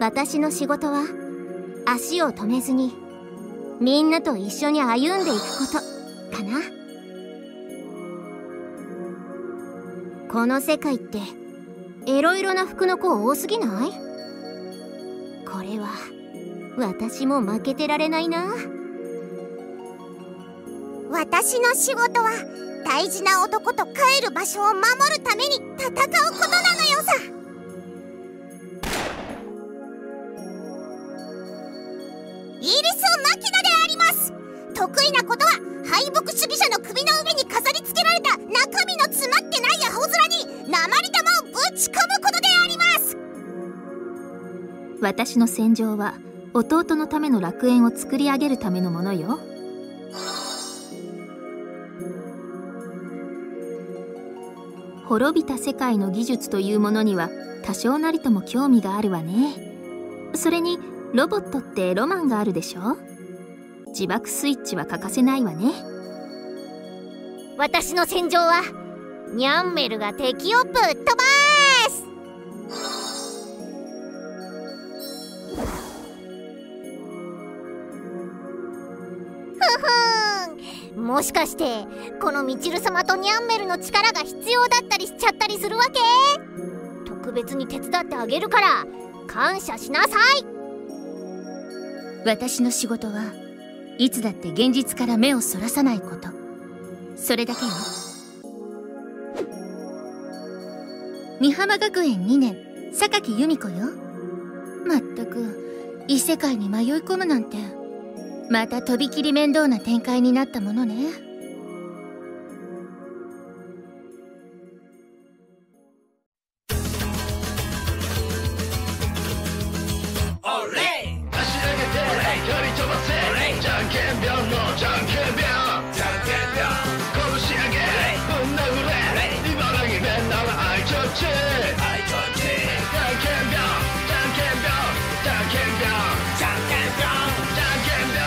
私の仕事は足を止めずにみんなと一緒に歩んでいくことかな。この世界っていろいろな服の子多すぎない？これは私も負けてられないな。私の仕事は大事な男と帰る場所を守るために戦うことなのよさ。イリス・マキナであります。得意なことは敗北主義者の首の上に飾り付けられた中身の詰まってない青空に鉛玉をぶち込むことであります。私の戦場は弟のための楽園を作り上げるためのものよ。滅びた世界の技術というものには多少なりとも興味があるわね。それにロボットってロマンがあるでしょ？自爆スイッチは欠かせないわね。私の戦場はニャンメルが敵をぶっ飛ばす！ふふん。もしかしてこのミチル様とニャンメルの力が必要だったりしちゃったりするわけ？特別に手伝ってあげるから感謝しなさい。私の仕事はいつだって現実から目をそらさないこと。それだけよ。美浜学園2年榊由美子よ。まったく異世界に迷い込むなんてまたとびきり面倒な展開になったものね。 장캔병 너 장캔병 장캔병. 거무시하게 혼나 그래 이 바람이 맨날 알쳤지. 알쳤지 장캔병 장캔병 장캔병. 장캔병 장캔병.